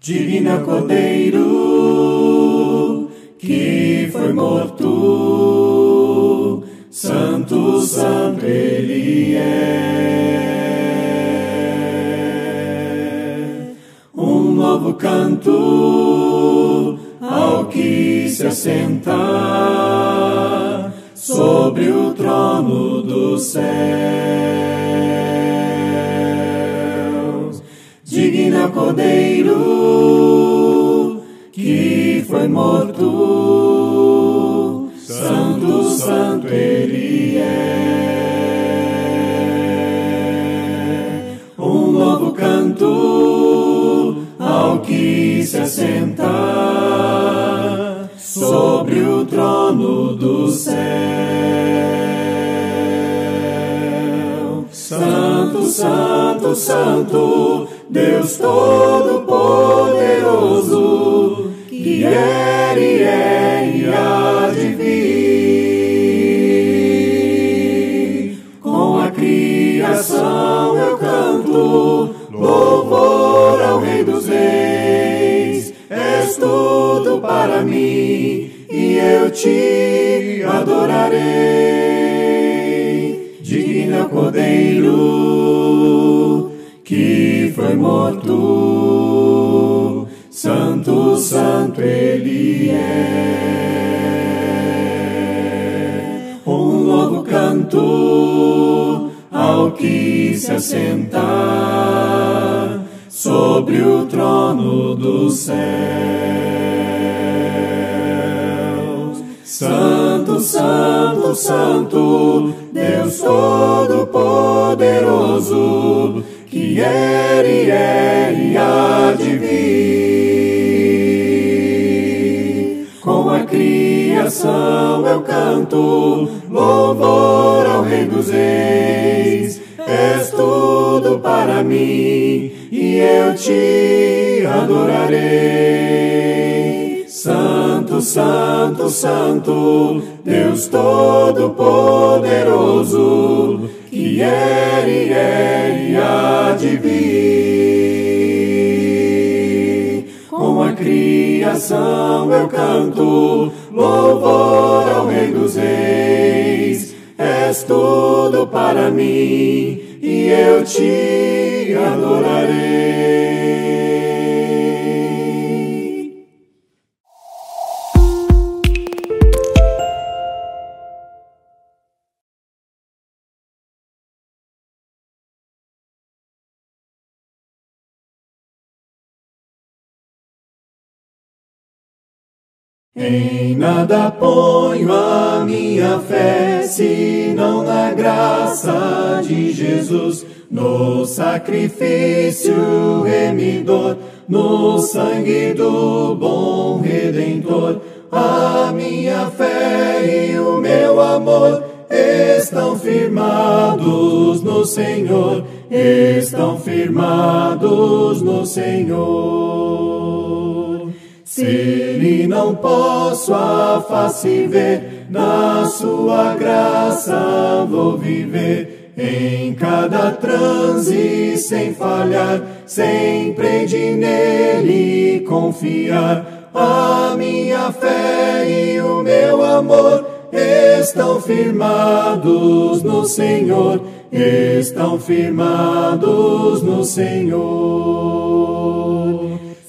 Divina Cordeiro, que foi morto, Santo, Santo Ele é. Um novo canto ao que se assenta sobre o trono dos céus. Digna Cordeiro, que foi morto, Santo, Santo Ele é. Um novo canto ao que se assenta sobre o trono do céu. Santo, Santo, Santo, Deus Todo-Poderoso, que era e é e há de vir. Com a criação eu canto, louvor ao Rei dos Reis. És tudo para mim e eu te adorarei. Digna Cordeiro, que foi morto, Santo, Santo Ele é. Um novo canto ao que se assenta sobre o trono dos céus. Santo, Santo, Santo, Deus Todo-Poderoso, que era e é e há de vir. Com a criação eu canto, louvor ao Rei dos Reis. És tudo para mim e eu te adorarei. Santo, Santo, Santo, Deus Todo-Poderoso, que era e é há de vir. Com a criação eu canto, louvor ao Rei dos Reis. És tudo para mim e eu te adorarei. Em nada ponho a minha fé, senão na graça de Jesus, no sacrifício remidor, no sangue do bom Redentor. A minha fé e o meu amor estão firmados no Senhor, estão firmados no Senhor. Se ele não posso a face ver, na sua graça vou viver. Em cada transe sem falhar, sempre de nele confiar. A minha fé e o meu amor estão firmados no Senhor, estão firmados no Senhor.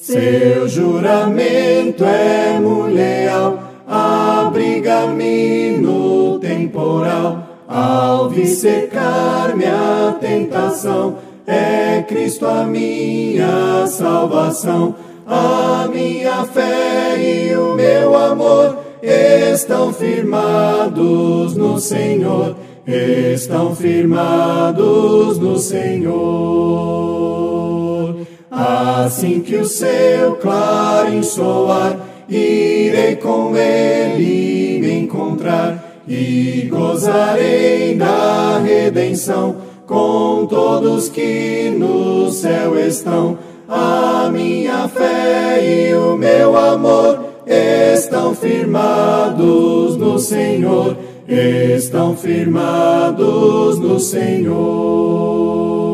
Seu juramento é leal, abriga-me no temporal. Ao vir secar minha tentação, é Cristo a minha salvação. A minha fé e o meu amor estão firmados no Senhor, estão firmados no Senhor. Assim que o seu clarim soar, irei com ele me encontrar e gozarei da redenção com todos que no céu estão. A minha fé e o meu amor estão firmados no Senhor, estão firmados no Senhor.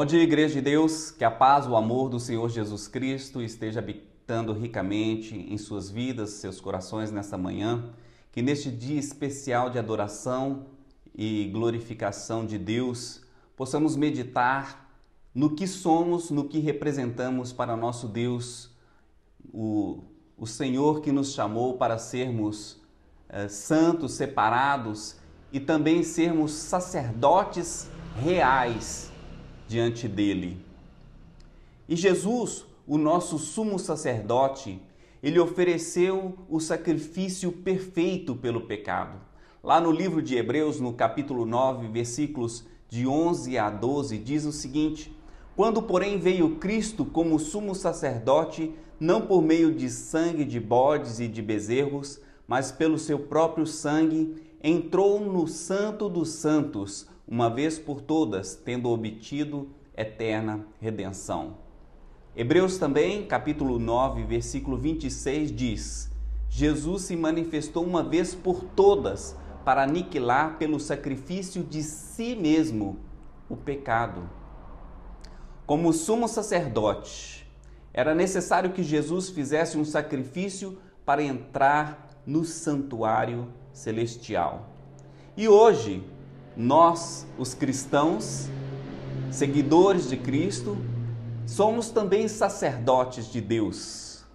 Bom dia, Igreja de Deus. Que a paz, o amor do Senhor Jesus Cristo esteja habitando ricamente em suas vidas, seus corações nesta manhã. Que neste dia especial de adoração e glorificação de Deus, possamos meditar no que somos, no que representamos para nosso Deus, o, o Senhor que nos chamou para sermos eh, santos, separados e também sermos sacerdotes reais diante dele. E Jesus, o nosso sumo sacerdote, ele ofereceu o sacrifício perfeito pelo pecado. Lá no livro de Hebreus, no capítulo 9, versículos de 11 a 12, diz o seguinte: Quando, porém, veio Cristo como sumo sacerdote, não por meio de sangue de bodes e de bezerros, mas pelo seu próprio sangue, entrou no Santo dos Santos uma vez por todas, tendo obtido eterna redenção. Hebreus também, capítulo 9, versículo 26 diz: Jesus se manifestou uma vez por todas para aniquilar pelo sacrifício de si mesmo o pecado. Como sumo sacerdote, era necessário que Jesus fizesse um sacrifício para entrar no santuário celestial. E hoje, nós, os cristãos, seguidores de Cristo, somos também sacerdotes de Deus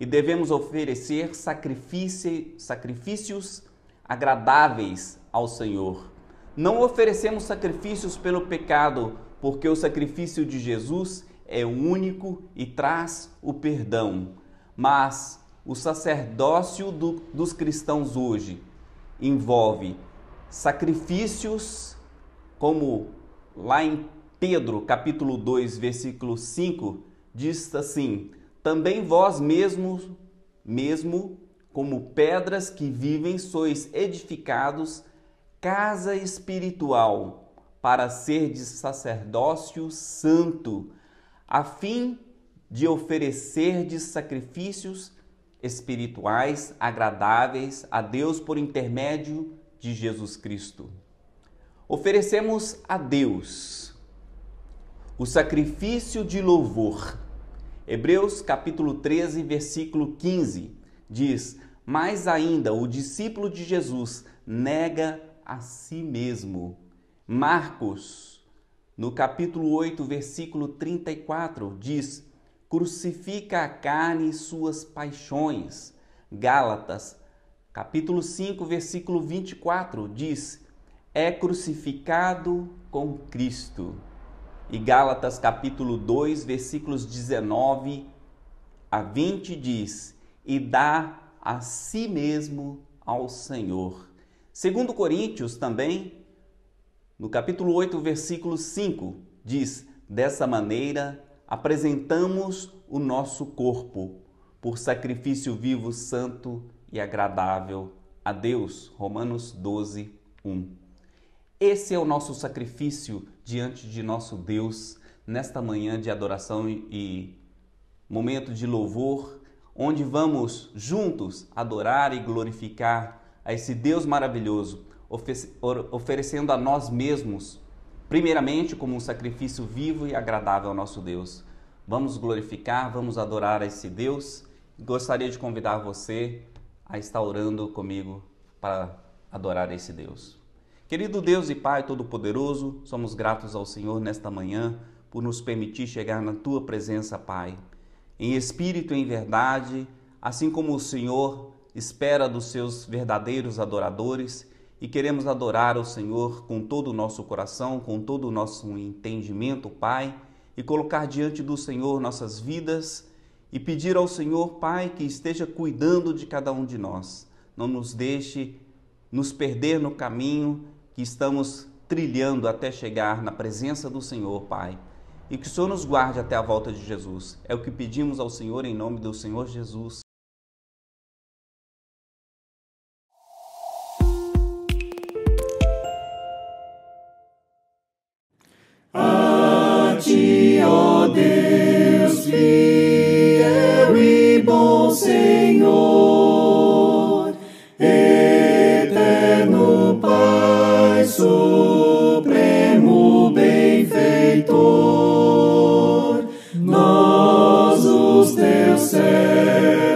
e devemos oferecer sacrifícios agradáveis ao Senhor. Não oferecemos sacrifícios pelo pecado, porque o sacrifício de Jesus é único e traz o perdão. Mas o sacerdócio do, dos cristãos hoje envolve sacrifícios, como lá em Pedro, capítulo 2, versículo 5, diz assim: Também vós mesmos, mesmo como pedras que vivem, sois edificados casa espiritual para ser de sacerdócio santo, a fim de oferecer de sacrifícios espirituais agradáveis a Deus por intermédio de Jesus Cristo. Oferecemos a Deus o sacrifício de louvor. Hebreus capítulo 13, versículo 15 diz: Mais ainda, o discípulo de Jesus nega a si mesmo. Marcos, no capítulo 8, versículo 34, diz: Crucifica a carne e suas paixões. Gálatas capítulo 5, versículo 24 diz: É crucificado com Cristo. E Gálatas capítulo 2, versículos 19 a 20 diz: E dá a si mesmo ao Senhor. Segundo Coríntios também, no capítulo 8, versículo 5, diz: Dessa maneira apresentamos o nosso corpo por sacrifício vivo, santo agradável a Deus. Romanos 12, 1. Esse é o nosso sacrifício diante de nosso Deus nesta manhã de adoração e momento de louvor, onde vamos juntos adorar e glorificar a esse Deus maravilhoso, oferecendo a nós mesmos, primeiramente como um sacrifício vivo e agradável ao nosso Deus. Vamos glorificar, vamos adorar a esse Deus. Gostaria de convidar você a estar orando comigo para adorar esse Deus. Querido Deus e Pai Todo-Poderoso, somos gratos ao Senhor nesta manhã por nos permitir chegar na Tua presença, Pai, em espírito e em verdade, assim como o Senhor espera dos seus verdadeiros adoradores e queremos adorar o Senhor com todo o nosso coração, com todo o nosso entendimento, Pai, e colocar diante do Senhor nossas vidas e pedir ao Senhor, Pai, que esteja cuidando de cada um de nós. Não nos deixe nos perder no caminho que estamos trilhando até chegar na presença do Senhor, Pai. E que o Senhor nos guarde até a volta de Jesus. É o que pedimos ao Senhor em nome do Senhor Jesus. say.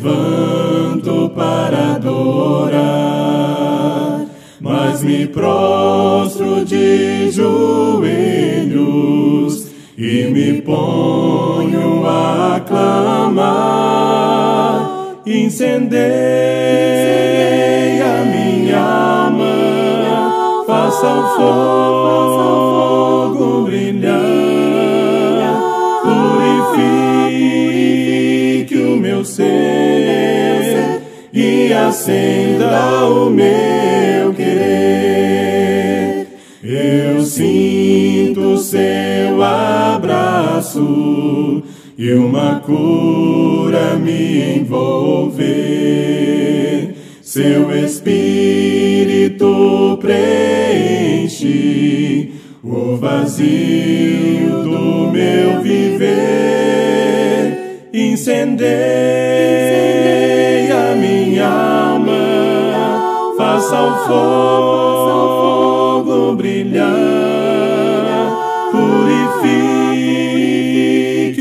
levanto para adorar, mas me prostro de joelhos e me ponho a clamar. Incendeia minha alma, faça o fogo brilhar. santifique o meu ser e acenda o meu querer. Eu sinto seu abraço e uma cura me envolver. Seu espírito preenche o vazio do meu viver incendeia minha alma, faça o fogo brilhar, purifique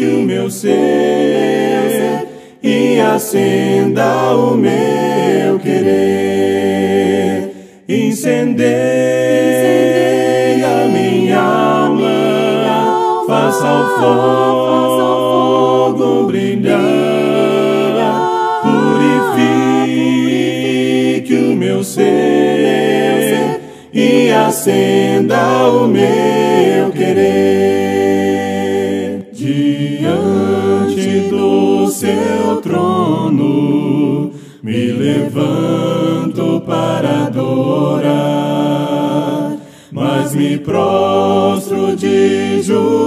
o meu ser e acenda o meu querer, incendeia minha alma, faça o fogo brilhar, purifique o meu ser e acenda o meu querer diante do seu trono. Me levanto para adorar, mas me prostro de joelhos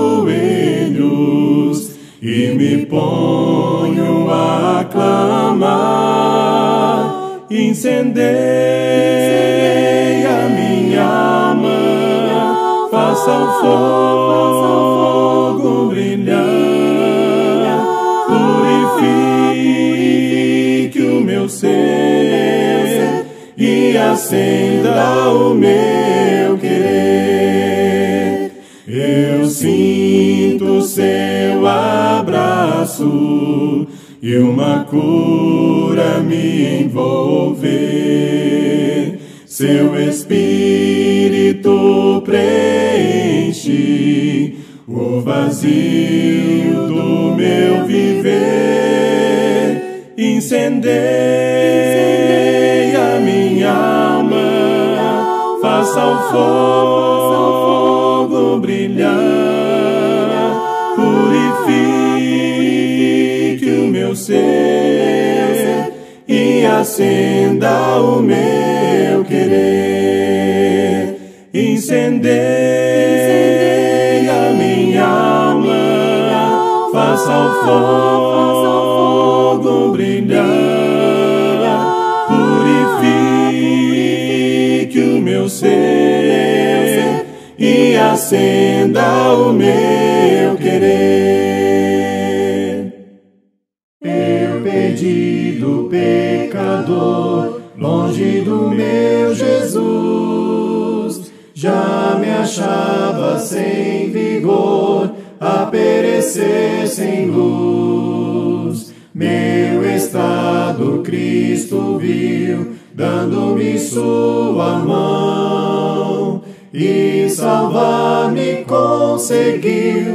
Incendeia minha alma, faça o fogo brilhar, purifique o meu ser e acenda o meu querer. Eu sinto seu abraço e uma cura me envolver. Vazio do meu viver. Incendeia minha alma, faça o fogo brilhar, purifique o meu ser e acenda o meu acenda o meu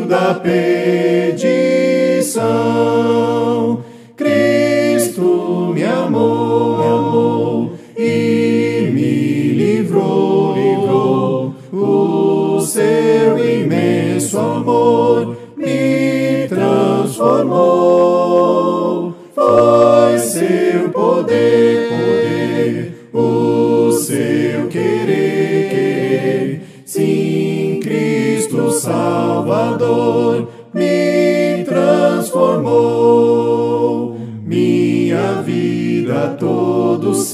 da perdição.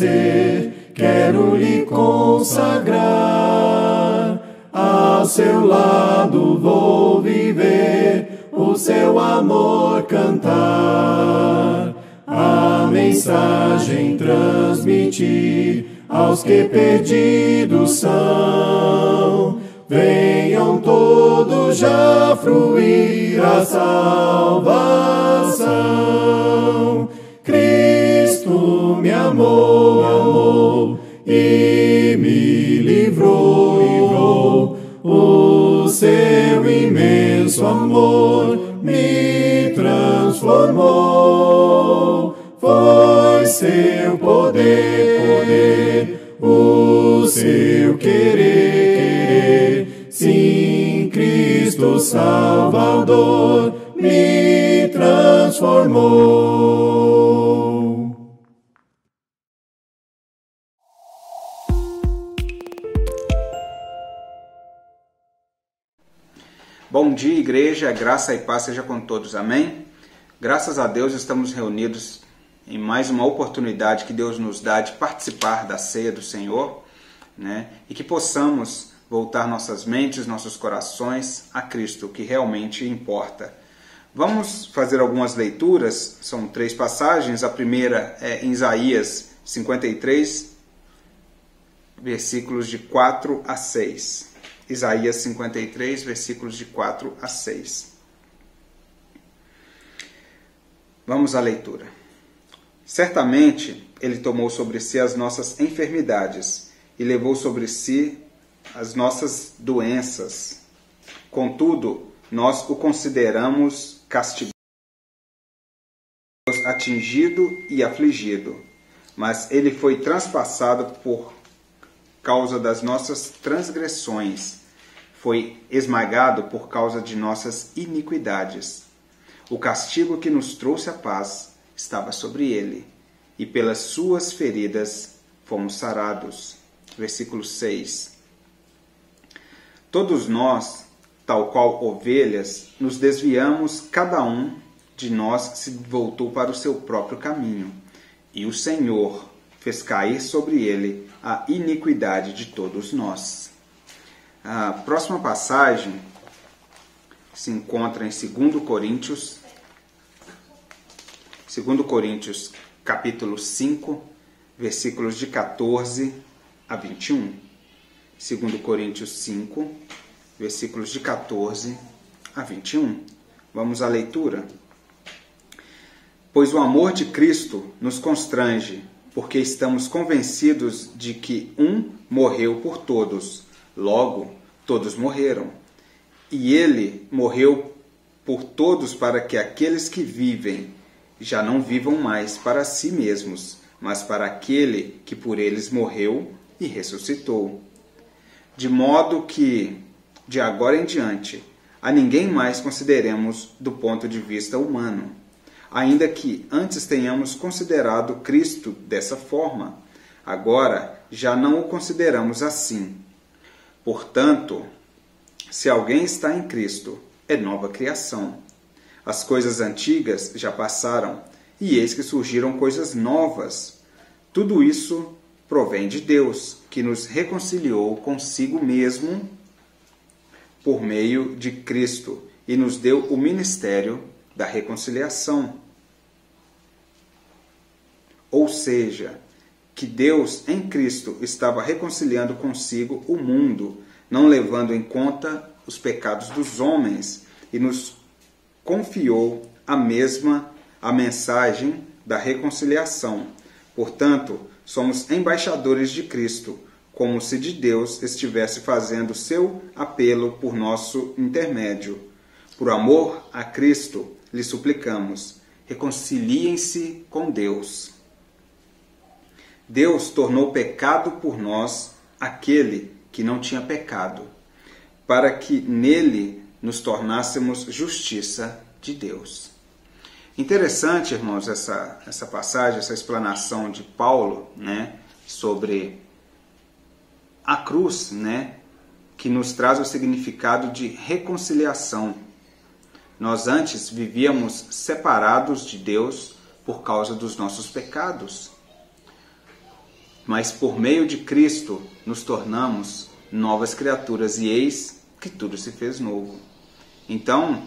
Ser, quero lhe consagrar. Ao seu lado vou viver, o seu amor cantar. A mensagem transmitir aos que perdidos são. Venham todos já fruir a salvação. Me amou, me amou e me livrou, livrou. O seu imenso amor me transformou. Foi seu poder, poder, o seu querer, querer. Sim, Cristo Salvador me transformou. Igreja, graça e paz seja com todos, amém? Graças a Deus estamos reunidos em mais uma oportunidade que Deus nos dá de participar da ceia do Senhor, né? E que possamos voltar nossas mentes, nossos corações a Cristo, que realmente importa. Vamos fazer algumas leituras, são três passagens. A primeira é em Isaías 53, versículos de 4 a 6. Isaías 53, versículos de 4 a 6. Vamos à leitura. Certamente ele tomou sobre si as nossas enfermidades e levou sobre si as nossas doenças. Contudo, nós o consideramos castigado, atingido e afligido, mas ele foi transpassado por causa das nossas transgressões, foi esmagado por causa de nossas iniquidades. O castigo que nos trouxe a paz estava sobre ele, e pelas suas feridas fomos sarados. Versículo 6. Todos nós, tal qual ovelhas, nos desviamos, cada um de nós se voltou para o seu próprio caminho, e o Senhor fez cair sobre ele a iniquidade de todos nós. A próxima passagem se encontra em 2 Coríntios, 2 Coríntios capítulo 5, versículos de 14 a 21. 2 Coríntios 5, versículos de 14 a 21. Vamos à leitura. Pois o amor de Cristo nos constrange, porque estamos convencidos de que um morreu por todos, logo todos morreram. E ele morreu por todos para que aqueles que vivem já não vivam mais para si mesmos, mas para aquele que por eles morreu e ressuscitou. De modo que, de agora em diante, a ninguém mais consideremos do ponto de vista humano, ainda que antes tenhamos considerado Cristo dessa forma, agora já não o consideramos assim. Portanto, se alguém está em Cristo, é nova criação as coisas antigas já passaram, e eis que surgiram coisas novas. Tudo isso provém de Deus, que nos reconciliou consigo mesmo por meio de Cristo e nos deu o ministério da reconciliação. Ou seja, que Deus em Cristo estava reconciliando consigo o mundo, não levando em conta os pecados dos homens, e nos confiou a mesma a mensagem da reconciliação. Portanto, somos embaixadores de Cristo, como se de Deus estivesse fazendo seu apelo por nosso intermédio. Por amor a Cristo, lhe suplicamos: reconciliem-se com Deus. Deus tornou pecado por nós aquele que não tinha pecado, para que nele nos tornássemos justiça de Deus. Interessante, irmãos, essa, essa passagem, essa explanação de Paulo né, sobre a cruz, né, que nos traz o significado de reconciliação. Nós antes vivíamos separados de Deus por causa dos nossos pecados. Mas por meio de Cristo nos tornamos novas criaturas e eis que tudo se fez novo. Então,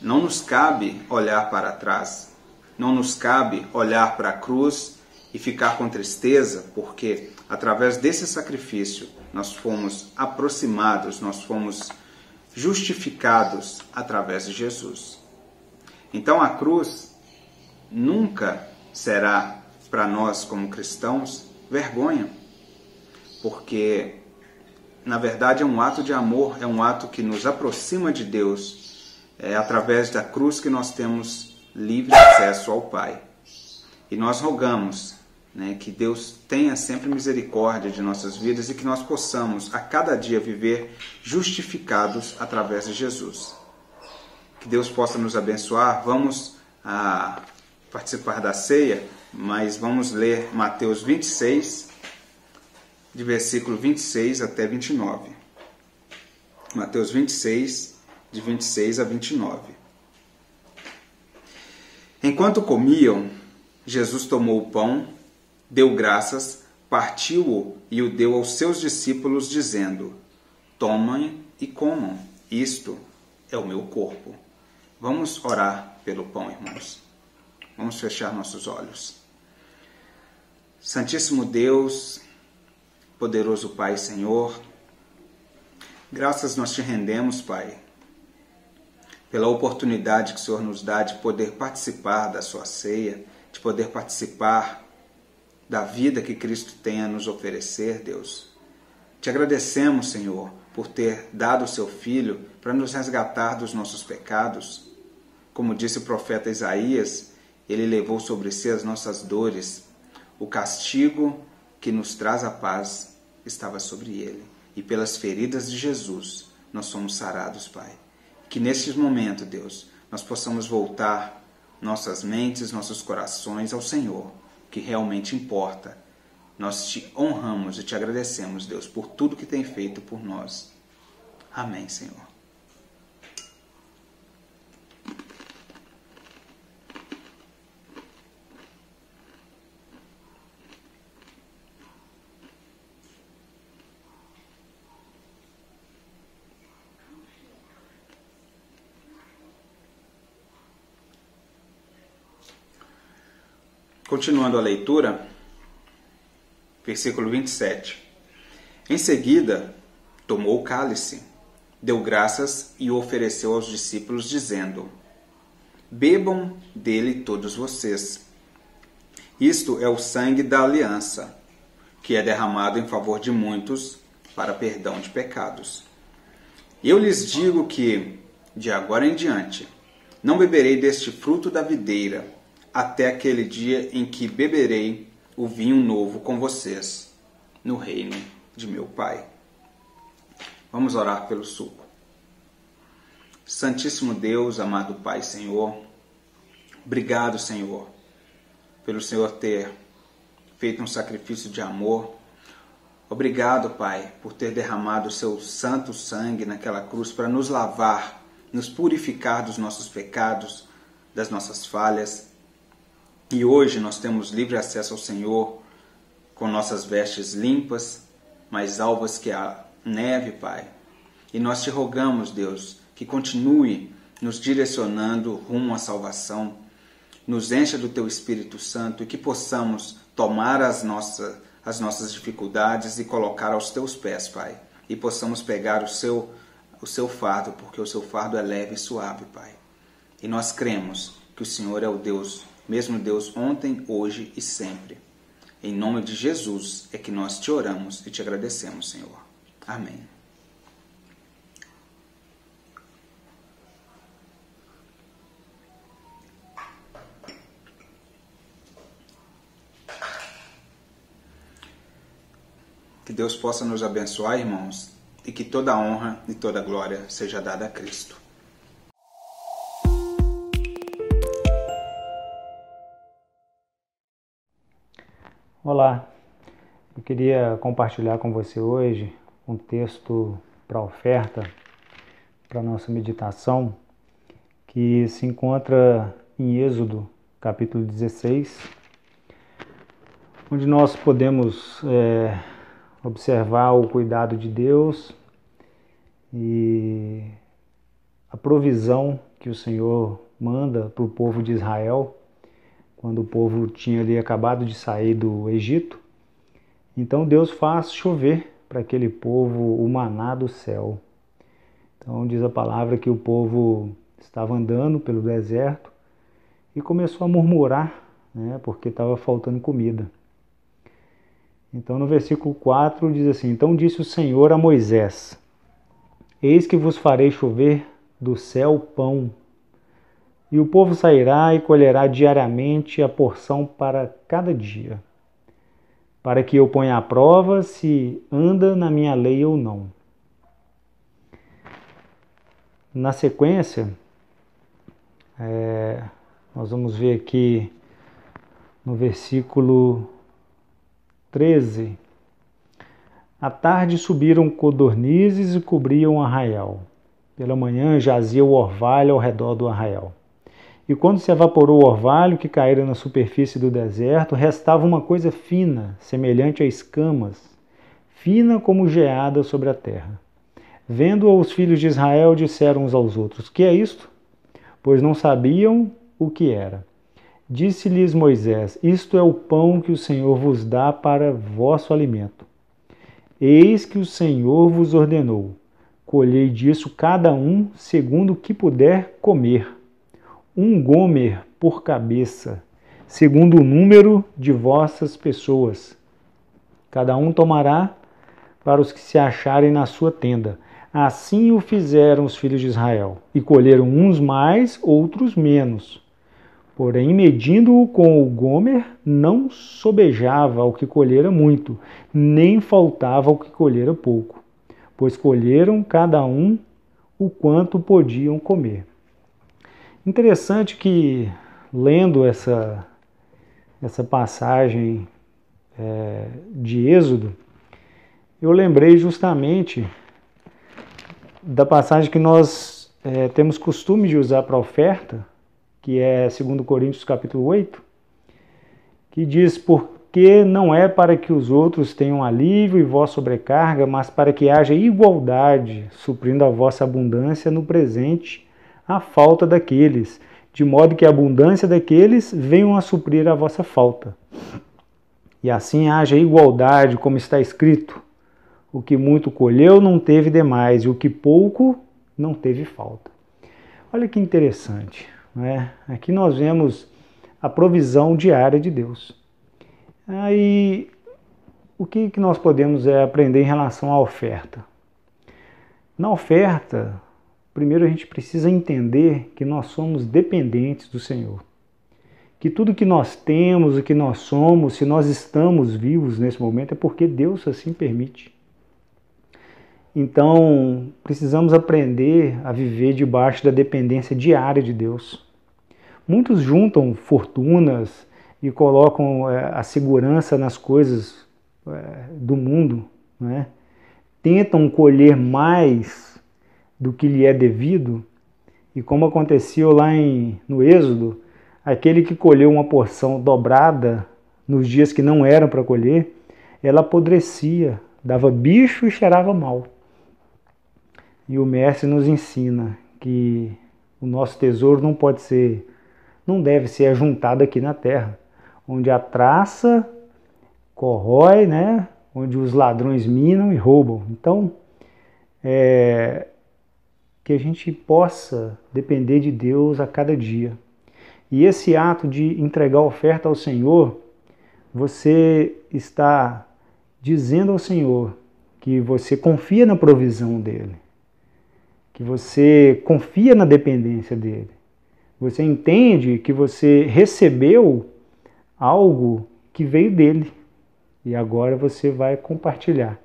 não nos cabe olhar para trás, não nos cabe olhar para a cruz e ficar com tristeza, porque através desse sacrifício nós fomos aproximados, nós fomos justificados através de Jesus. Então a cruz nunca será para nós como cristãos vergonha, porque na verdade, é um ato de amor, é um ato que nos aproxima de Deus. É através da cruz que nós temos livre acesso ao Pai. E nós rogamos né, que Deus tenha sempre misericórdia de nossas vidas e que nós possamos a cada dia viver justificados através de Jesus. Que Deus possa nos abençoar. Vamos a, ah, participar da ceia, mas vamos ler Mateus 26, de versículo 26 até 29. Mateus 26, de 26 a 29. Enquanto comiam, Jesus tomou o pão, deu graças, partiu-o e o deu aos seus discípulos, dizendo: Tomem e comam, isto é o meu corpo. Vamos orar pelo pão, irmãos. Vamos fechar nossos olhos. Santíssimo Deus, Poderoso Pai, Senhor, graças nós te rendemos, Pai, pela oportunidade que o Senhor nos dá de poder participar da sua ceia, de poder participar da vida que Cristo tem a nos oferecer, Deus. Te agradecemos, Senhor, por ter dado o seu Filho para nos resgatar dos nossos pecados. Como disse o profeta Isaías, ele levou sobre si as nossas dores. O castigo que nos traz a paz estava sobre ele. E pelas feridas de Jesus nós somos sarados, Pai. Que neste momento, Deus, nós possamos voltar nossas mentes, nossos corações ao Senhor, que realmente importa. Nós te honramos e te agradecemos, Deus, por tudo que tem feito por nós. Amém, Senhor. Continuando a leitura, versículo 27. Em seguida, tomou o cálice, deu graças e o ofereceu aos discípulos, dizendo: Bebam dele todos vocês. Isto é o sangue da aliança, que é derramado em favor de muitos para perdão de pecados. Eu lhes digo que, de agora em diante, não beberei deste fruto da videira até aquele dia em que beberei o vinho novo com vocês no reino de meu Pai. Vamos orar pelo suco. Santíssimo Deus, amado Pai, Senhor, obrigado, Senhor, pelo Senhor ter feito um sacrifício de amor. Obrigado, Pai, por ter derramado o seu santo sangue naquela cruz para nos lavar, nos purificar dos nossos pecados, das nossas falhas e hoje nós temos livre acesso ao Senhor com nossas vestes limpas, mais alvas que a neve, Pai. E nós te rogamos, Deus, que continue nos direcionando rumo à salvação, nos encha do teu Espírito Santo e que possamos tomar as nossas, as nossas dificuldades e colocar aos teus pés, Pai. E possamos pegar o seu, o seu fardo, porque o seu fardo é leve e suave, Pai. E nós cremos que o Senhor é o Deus mesmo Deus ontem, hoje e sempre. Em nome de Jesus é que nós te oramos e te agradecemos, Senhor. Amém. Que Deus possa nos abençoar, irmãos, e que toda honra e toda glória seja dada a Cristo. Olá, eu queria compartilhar com você hoje um texto para oferta, para nossa meditação, que se encontra em Êxodo, capítulo 16, onde nós podemos é, observar o cuidado de Deus e a provisão que o Senhor manda para o povo de Israel quando o povo tinha ali acabado de sair do Egito. Então Deus faz chover para aquele povo o maná do céu. Então diz a palavra que o povo estava andando pelo deserto e começou a murmurar, né, porque estava faltando comida. Então no versículo 4 diz assim: Então disse o Senhor a Moisés: Eis que vos farei chover do céu pão e o povo sairá e colherá diariamente a porção para cada dia, para que eu ponha à prova se anda na minha lei ou não. Na sequência, é, nós vamos ver aqui no versículo 13. À tarde subiram codornizes e cobriam o arraial. Pela manhã jazia o orvalho ao redor do arraial. E quando se evaporou o orvalho que caíra na superfície do deserto, restava uma coisa fina, semelhante a escamas, fina como geada sobre a terra. Vendo-a, os filhos de Israel disseram uns aos outros: Que é isto? Pois não sabiam o que era. Disse-lhes Moisés: Isto é o pão que o Senhor vos dá para vosso alimento. Eis que o Senhor vos ordenou: colhei disso cada um segundo o que puder comer. Um gomer por cabeça, segundo o número de vossas pessoas. Cada um tomará para os que se acharem na sua tenda. Assim o fizeram os filhos de Israel, e colheram uns mais, outros menos. Porém, medindo-o com o Gomer, não sobejava o que colhera muito, nem faltava o que colhera pouco, pois colheram cada um o quanto podiam comer. Interessante que, lendo essa, essa passagem é, de Êxodo, eu lembrei justamente da passagem que nós é, temos costume de usar para oferta, que é 2 Coríntios capítulo 8, que diz, porque não é para que os outros tenham alívio e vós sobrecarga, mas para que haja igualdade, suprindo a vossa abundância no presente a falta daqueles, de modo que a abundância daqueles venham a suprir a vossa falta. E assim haja igualdade, como está escrito: o que muito colheu não teve demais, e o que pouco não teve falta. Olha que interessante. Né? Aqui nós vemos a provisão diária de Deus. Aí, o que, que nós podemos é, aprender em relação à oferta? Na oferta, primeiro a gente precisa entender que nós somos dependentes do Senhor. Que tudo que nós temos, o que nós somos, se nós estamos vivos nesse momento, é porque Deus assim permite. Então, precisamos aprender a viver debaixo da dependência diária de Deus. Muitos juntam fortunas e colocam é, a segurança nas coisas é, do mundo, né? tentam colher mais do que lhe é devido, e como aconteceu lá em, no Êxodo, aquele que colheu uma porção dobrada nos dias que não eram para colher, ela apodrecia, dava bicho e cheirava mal. E o mestre nos ensina que o nosso tesouro não pode ser não deve ser ajuntado aqui na terra, onde a traça corrói, né? onde os ladrões minam e roubam. Então, é, que a gente possa depender de Deus a cada dia. E esse ato de entregar oferta ao Senhor, você está dizendo ao Senhor que você confia na provisão dele, que você confia na dependência dele, você entende que você recebeu algo que veio dele e agora você vai compartilhar.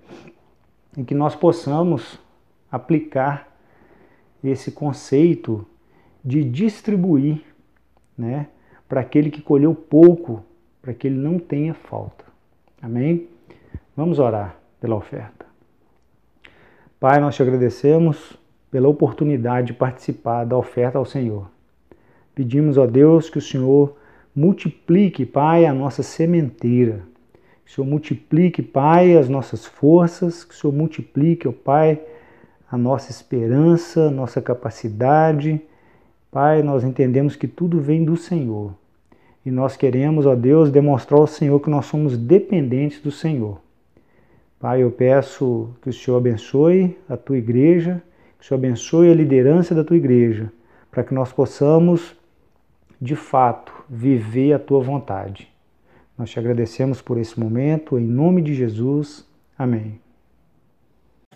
E que nós possamos aplicar esse conceito de distribuir, né, para aquele que colheu pouco, para que ele não tenha falta. Amém? Vamos orar pela oferta. Pai, nós te agradecemos pela oportunidade de participar da oferta ao Senhor. Pedimos a Deus que o Senhor multiplique, Pai, a nossa sementeira. Que o Senhor multiplique, Pai, as nossas forças. Que o Senhor multiplique, ó Pai, a nossa esperança, nossa capacidade. Pai, nós entendemos que tudo vem do Senhor. E nós queremos, ó Deus, demonstrar ao Senhor que nós somos dependentes do Senhor. Pai, eu peço que o Senhor abençoe a tua igreja, que o Senhor abençoe a liderança da tua igreja, para que nós possamos de fato viver a tua vontade. Nós te agradecemos por esse momento, em nome de Jesus. Amém.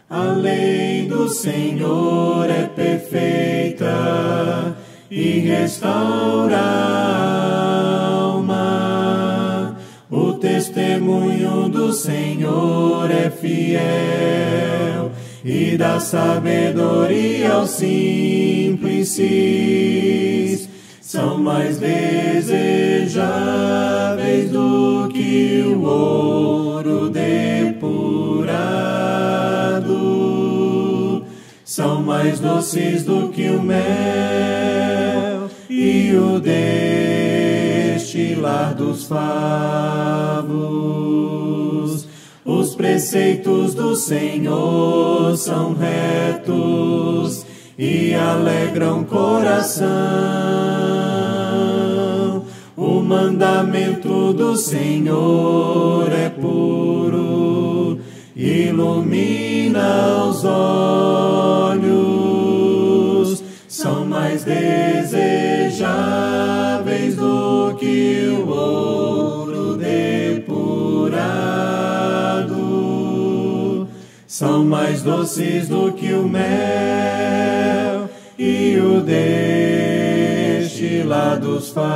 A lei do Senhor é perfeita e restaura a alma. O testemunho do Senhor é fiel e dá sabedoria aos simples são mais desejáveis do que o ouro depurado, são mais doces do que o mel e o destilar dos favos. Os preceitos do Senhor são retos e alegram coração. O mandamento do Senhor é puro ilumina os olhos, são mais desejáveis do que o ouro depurado, são mais doces do que o mel e o destilar dos favos.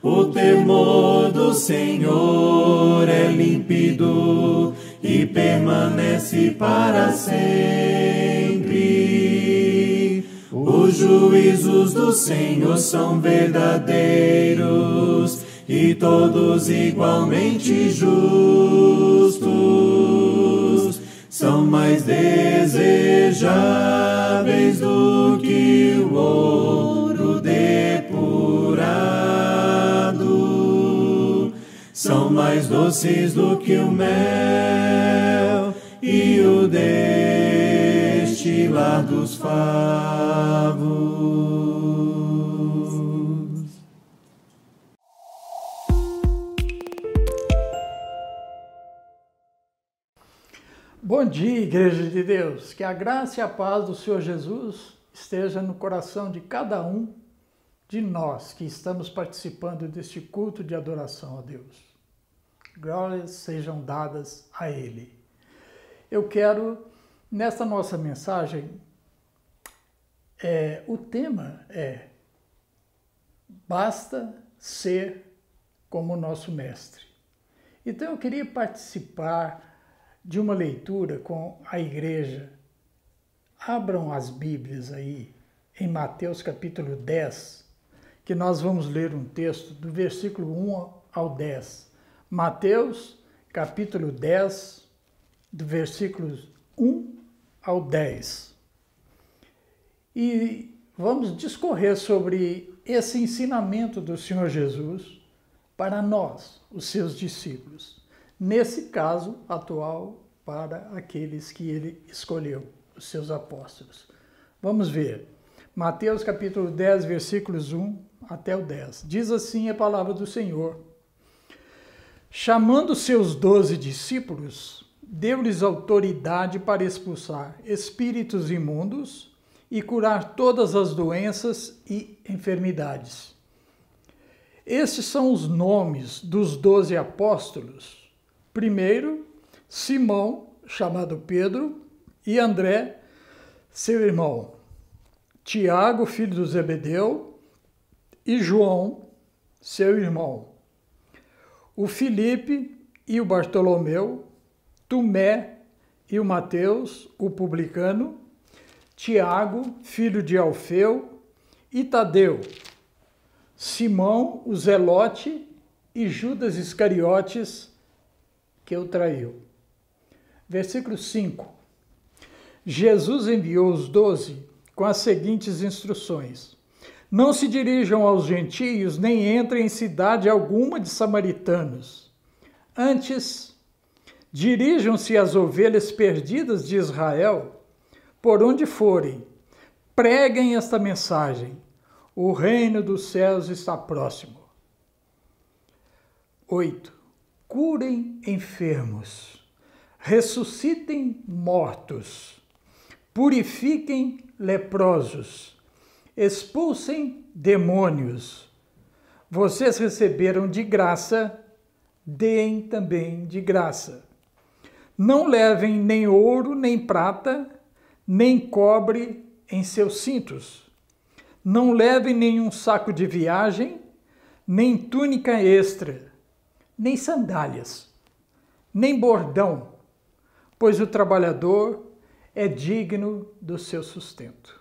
O temor do Senhor é límpido e permanece para sempre. Os juízos do Senhor são verdadeiros e todos igualmente justos. São mais desejáveis do que o São mais doces do que o mel e o destilar dos favos. Bom dia, Igreja de Deus. Que a graça e a paz do Senhor Jesus esteja no coração de cada um de nós que estamos participando deste culto de adoração a Deus. Glórias sejam dadas a Ele. Eu quero, nesta nossa mensagem, é, o tema é Basta ser como nosso Mestre. Então eu queria participar de uma leitura com a igreja. Abram as Bíblias aí em Mateus capítulo 10, que nós vamos ler um texto do versículo 1 ao 10. Mateus capítulo 10, do versículos 1 ao 10. E vamos discorrer sobre esse ensinamento do Senhor Jesus para nós, os seus discípulos nesse caso atual, para aqueles que ele escolheu, os seus apóstolos. Vamos ver. Mateus capítulo 10, versículos 1 até o 10. Diz assim a palavra do Senhor. Chamando seus doze discípulos, deu-lhes autoridade para expulsar espíritos imundos e curar todas as doenças e enfermidades. Estes são os nomes dos doze apóstolos. Primeiro, Simão, chamado Pedro, e André, seu irmão, Tiago, filho do Zebedeu, e João, seu irmão, o Filipe e o Bartolomeu, Tomé e o Mateus, o publicano, Tiago, filho de Alfeu, e Tadeu, Simão, o Zelote, e Judas Iscariotes, que o traiu. Versículo 5. Jesus enviou os doze com as seguintes instruções: Não se dirijam aos gentios, nem entrem em cidade alguma de samaritanos. Antes, dirijam-se às ovelhas perdidas de Israel, por onde forem. Preguem esta mensagem: O reino dos céus está próximo. 8 curem enfermos, ressuscitem mortos, purifiquem leprosos, expulsem demônios. Vocês receberam de graça, deem também de graça. Não levem nem ouro, nem prata, nem cobre em seus cintos. Não levem nenhum saco de viagem, nem túnica extra nem sandálias, nem bordão, pois o trabalhador é digno do seu sustento.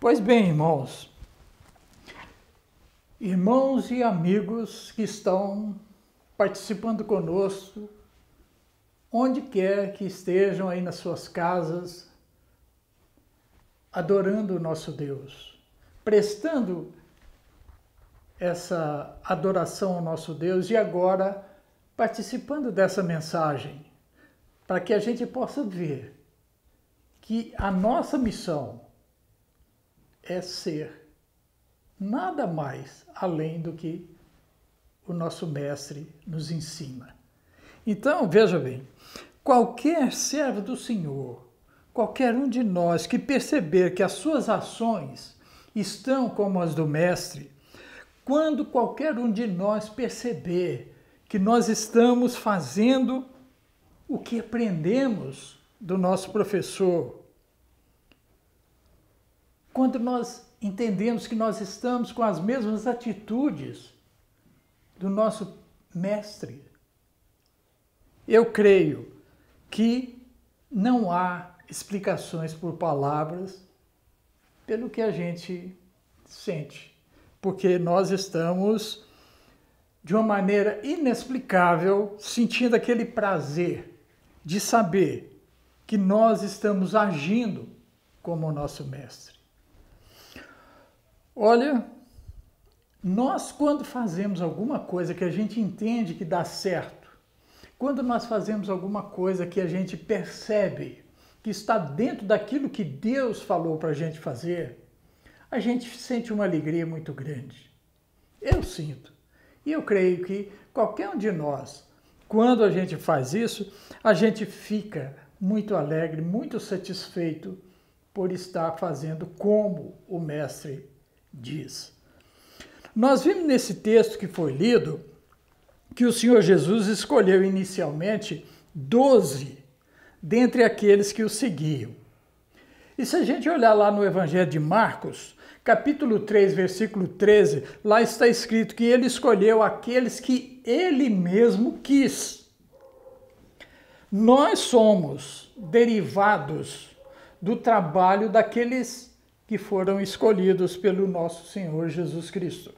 Pois bem, irmãos, irmãos e amigos que estão participando conosco, onde quer que estejam aí nas suas casas, adorando o nosso Deus, prestando essa adoração ao nosso Deus e agora participando dessa mensagem, para que a gente possa ver que a nossa missão é ser nada mais além do que o nosso Mestre nos ensina. Então, veja bem, qualquer servo do Senhor, qualquer um de nós que perceber que as suas ações estão como as do Mestre, quando qualquer um de nós perceber que nós estamos fazendo o que aprendemos do nosso professor, quando nós entendemos que nós estamos com as mesmas atitudes do nosso mestre, eu creio que não há explicações por palavras pelo que a gente sente, porque nós estamos de uma maneira inexplicável sentindo aquele prazer de saber que nós estamos agindo como o nosso mestre. Olha, nós quando fazemos alguma coisa que a gente entende que dá certo, quando nós fazemos alguma coisa que a gente percebe que está dentro daquilo que Deus falou para a gente fazer, a gente sente uma alegria muito grande. Eu sinto. E eu creio que qualquer um de nós, quando a gente faz isso, a gente fica muito alegre, muito satisfeito por estar fazendo como o Mestre diz. Nós vimos nesse texto que foi lido que o Senhor Jesus escolheu inicialmente doze dentre aqueles que o seguiam. E se a gente olhar lá no Evangelho de Marcos, capítulo 3, versículo 13, lá está escrito que ele escolheu aqueles que ele mesmo quis. Nós somos derivados do trabalho daqueles que foram escolhidos pelo nosso Senhor Jesus Cristo.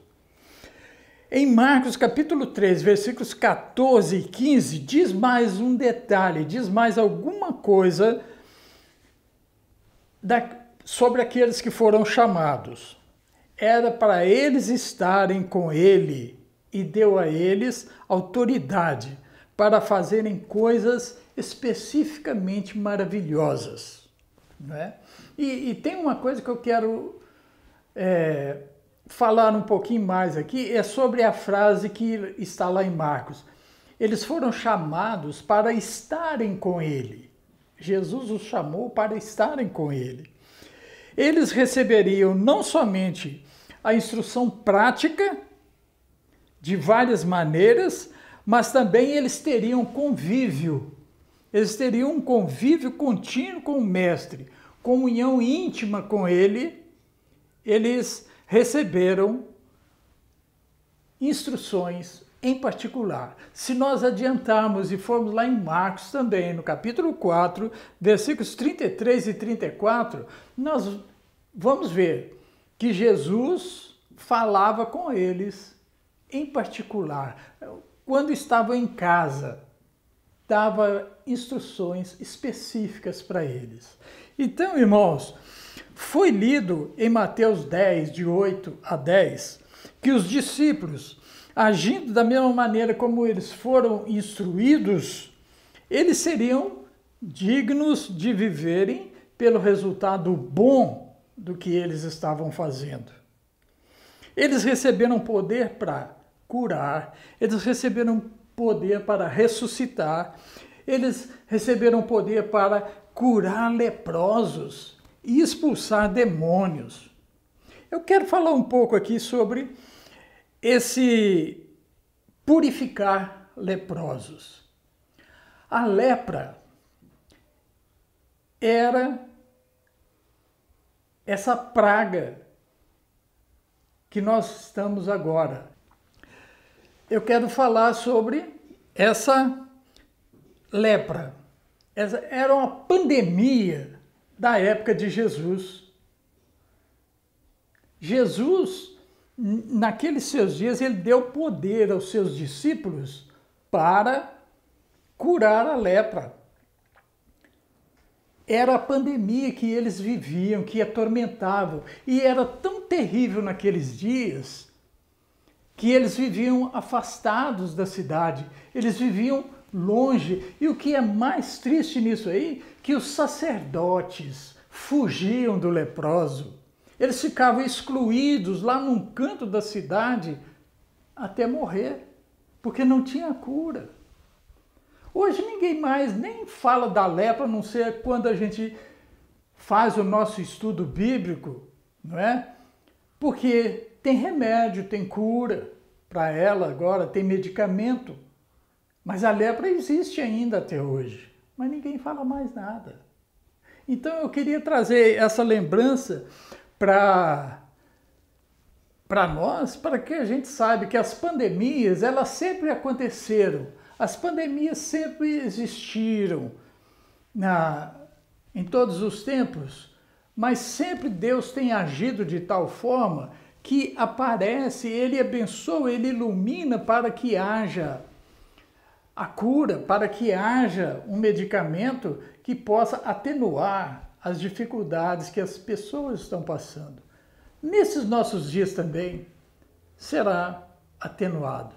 Em Marcos capítulo 3, versículos 14 e 15, diz mais um detalhe, diz mais alguma coisa da, sobre aqueles que foram chamados. Era para eles estarem com ele e deu a eles autoridade para fazerem coisas especificamente maravilhosas. Não é? E, e tem uma coisa que eu quero é, falar um pouquinho mais aqui é sobre a frase que está lá em Marcos. Eles foram chamados para estarem com ele. Jesus os chamou para estarem com ele. Eles receberiam não somente a instrução prática de várias maneiras, mas também eles teriam convívio. Eles teriam um convívio contínuo com o mestre, comunhão íntima com ele. Eles receberam instruções em particular. Se nós adiantarmos e formos lá em Marcos também, no capítulo 4, versículos 33 e 34, nós vamos ver que Jesus falava com eles em particular. Quando estavam em casa, dava instruções específicas para eles. Então, irmãos, foi lido em Mateus 10, de 8 a 10, que os discípulos, agindo da mesma maneira como eles foram instruídos, eles seriam dignos de viverem pelo resultado bom do que eles estavam fazendo. Eles receberam poder para curar, eles receberam poder para ressuscitar, eles receberam poder para curar leprosos e expulsar demônios. Eu quero falar um pouco aqui sobre esse purificar leprosos. A lepra era essa praga que nós estamos agora. Eu quero falar sobre essa lepra. Essa era uma pandemia da época de Jesus. Jesus, naqueles seus dias, ele deu poder aos seus discípulos para curar a lepra. Era a pandemia que eles viviam, que atormentavam, e era tão terrível naqueles dias que eles viviam afastados da cidade, eles viviam longe. E o que é mais triste nisso aí, que os sacerdotes fugiam do leproso. Eles ficavam excluídos lá num canto da cidade até morrer, porque não tinha cura. Hoje ninguém mais nem fala da lepra, a não ser quando a gente faz o nosso estudo bíblico, não é? Porque tem remédio, tem cura para ela agora, tem medicamento. Mas a lepra existe ainda até hoje, mas ninguém fala mais nada. Então eu queria trazer essa lembrança para para nós, para que a gente saiba que as pandemias, elas sempre aconteceram. As pandemias sempre existiram na em todos os tempos, mas sempre Deus tem agido de tal forma que aparece, ele abençoa, ele ilumina para que haja a cura, para que haja um medicamento que possa atenuar as dificuldades que as pessoas estão passando. Nesses nossos dias também será atenuado.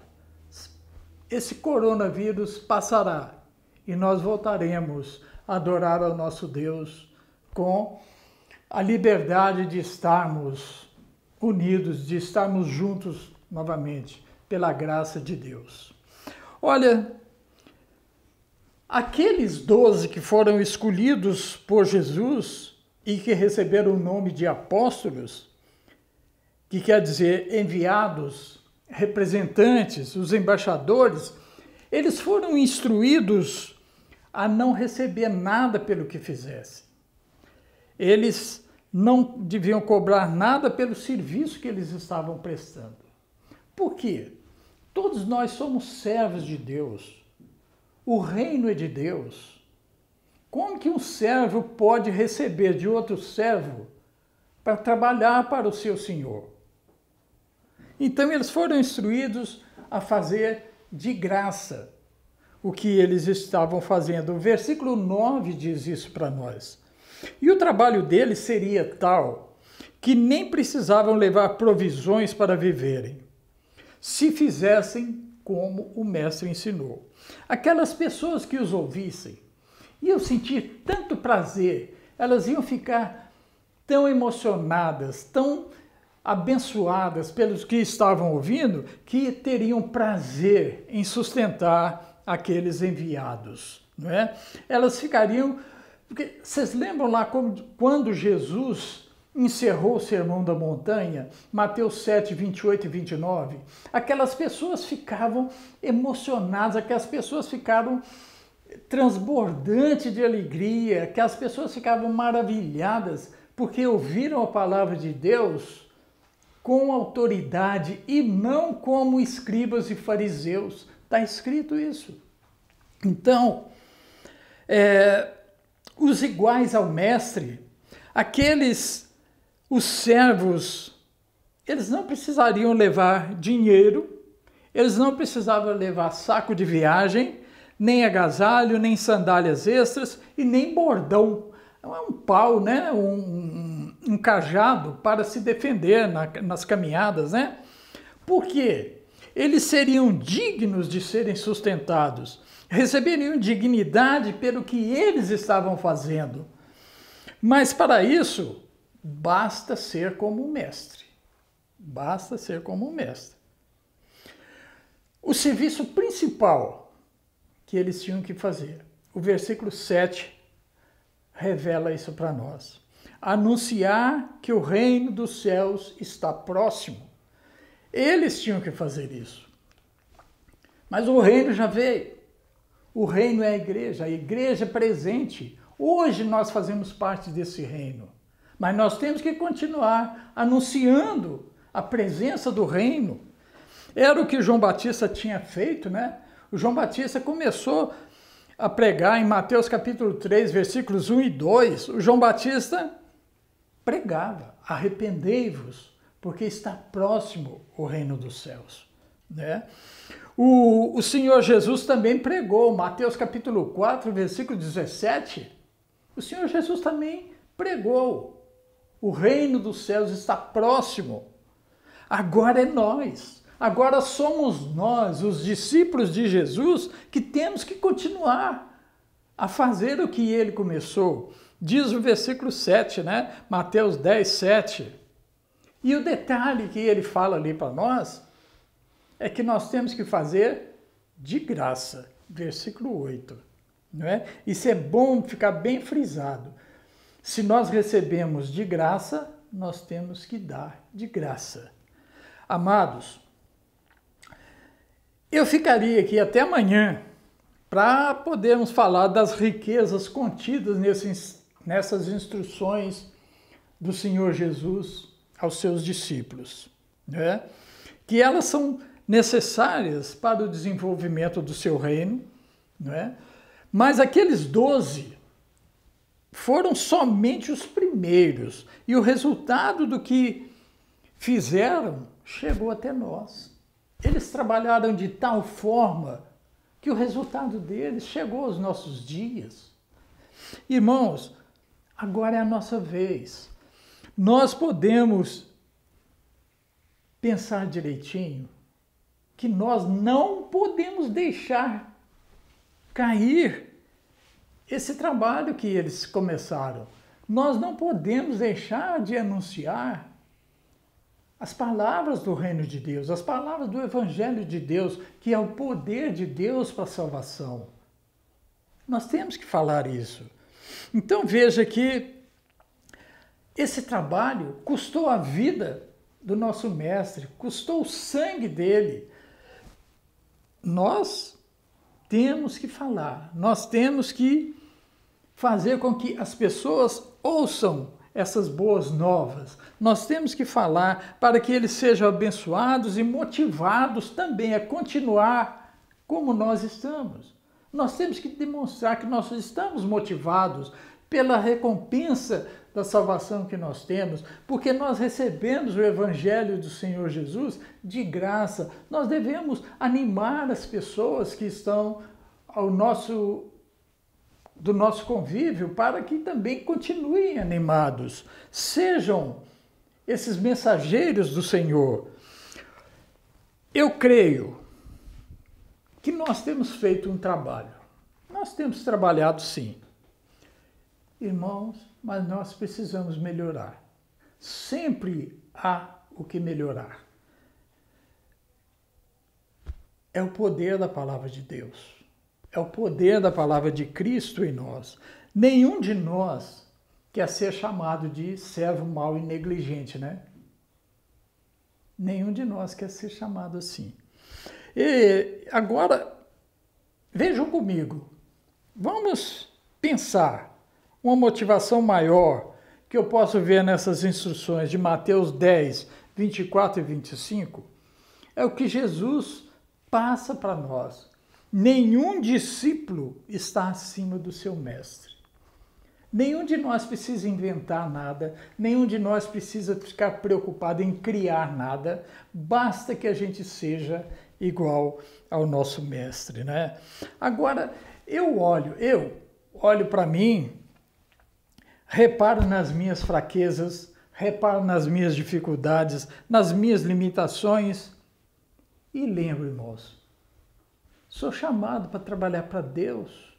Esse coronavírus passará e nós voltaremos a adorar ao nosso Deus com a liberdade de estarmos unidos, de estarmos juntos novamente, pela graça de Deus. Olha, Aqueles doze que foram escolhidos por Jesus e que receberam o nome de apóstolos, que quer dizer enviados, representantes, os embaixadores, eles foram instruídos a não receber nada pelo que fizessem. Eles não deviam cobrar nada pelo serviço que eles estavam prestando. Por quê? Todos nós somos servos de Deus. O reino é de Deus. Como que um servo pode receber de outro servo para trabalhar para o seu senhor? Então eles foram instruídos a fazer de graça o que eles estavam fazendo. O versículo 9 diz isso para nós. E o trabalho deles seria tal que nem precisavam levar provisões para viverem, se fizessem como o mestre ensinou. Aquelas pessoas que os ouvissem iam sentir tanto prazer, elas iam ficar tão emocionadas, tão abençoadas pelos que estavam ouvindo, que teriam prazer em sustentar aqueles enviados, não é? Elas ficariam porque vocês lembram lá como, quando Jesus encerrou o Sermão da Montanha, Mateus 7, 28 e 29, aquelas pessoas ficavam emocionadas, aquelas pessoas ficaram transbordantes de alegria, que as pessoas ficavam maravilhadas porque ouviram a palavra de Deus com autoridade e não como escribas e fariseus. Está escrito isso. Então, é, os iguais ao mestre, aqueles os servos, eles não precisariam levar dinheiro, eles não precisavam levar saco de viagem, nem agasalho, nem sandálias extras e nem bordão. É um pau, né? um, um, um cajado para se defender na, nas caminhadas. Né? Por quê? Eles seriam dignos de serem sustentados, receberiam dignidade pelo que eles estavam fazendo. Mas para isso, Basta ser como o mestre. Basta ser como o mestre. O serviço principal que eles tinham que fazer, o versículo 7 revela isso para nós. Anunciar que o reino dos céus está próximo. Eles tinham que fazer isso. Mas o reino já veio. O reino é a igreja, a igreja é presente. Hoje nós fazemos parte desse reino. Mas nós temos que continuar anunciando a presença do reino. Era o que João Batista tinha feito, né? O João Batista começou a pregar em Mateus capítulo 3, versículos 1 e 2. O João Batista pregava: arrependei-vos, porque está próximo o reino dos céus. Né? O, o Senhor Jesus também pregou, Mateus capítulo 4, versículo 17. O Senhor Jesus também pregou o reino dos céus está próximo. Agora é nós. Agora somos nós, os discípulos de Jesus, que temos que continuar a fazer o que ele começou. Diz o versículo 7, né? Mateus 10, 7. E o detalhe que ele fala ali para nós é que nós temos que fazer de graça. versículo 8. Não é? Isso é bom ficar bem frisado. Se nós recebemos de graça, nós temos que dar de graça. Amados, eu ficaria aqui até amanhã para podermos falar das riquezas contidas nesses, nessas instruções do Senhor Jesus aos seus discípulos, né? que elas são necessárias para o desenvolvimento do seu reino, né? mas aqueles doze foram somente os primeiros, e o resultado do que fizeram chegou até nós. Eles trabalharam de tal forma que o resultado deles chegou aos nossos dias. Irmãos, agora é a nossa vez. Nós podemos pensar direitinho que nós não podemos deixar cair esse trabalho que eles começaram. Nós não podemos deixar de anunciar as palavras do reino de Deus, as palavras do evangelho de Deus, que é o poder de Deus para a salvação. Nós temos que falar isso. Então veja que esse trabalho custou a vida do nosso mestre, custou o sangue dele. Nós temos que falar, nós temos que fazer com que as pessoas ouçam essas boas novas. Nós temos que falar para que eles sejam abençoados e motivados também a continuar como nós estamos. Nós temos que demonstrar que nós estamos motivados pela recompensa da salvação que nós temos, porque nós recebemos o Evangelho do Senhor Jesus de graça. Nós devemos animar as pessoas que estão ao nosso do nosso convívio para que também continuem animados. Sejam esses mensageiros do Senhor. Eu creio que nós temos feito um trabalho. Nós temos trabalhado sim. Irmãos, mas nós precisamos melhorar. Sempre há o que melhorar. É o poder da palavra de Deus. É o poder da palavra de Cristo em nós. Nenhum de nós quer ser chamado de servo mau e negligente, né? Nenhum de nós quer ser chamado assim. E agora, vejam comigo, vamos pensar uma motivação maior que eu posso ver nessas instruções de Mateus 10, 24 e 25, é o que Jesus passa para nós. Nenhum discípulo está acima do seu mestre. Nenhum de nós precisa inventar nada, nenhum de nós precisa ficar preocupado em criar nada, basta que a gente seja igual ao nosso mestre, né? Agora, eu olho, eu olho para mim, reparo nas minhas fraquezas, reparo nas minhas dificuldades, nas minhas limitações e lembro, irmãos, Sou chamado para trabalhar para Deus.